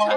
Aww.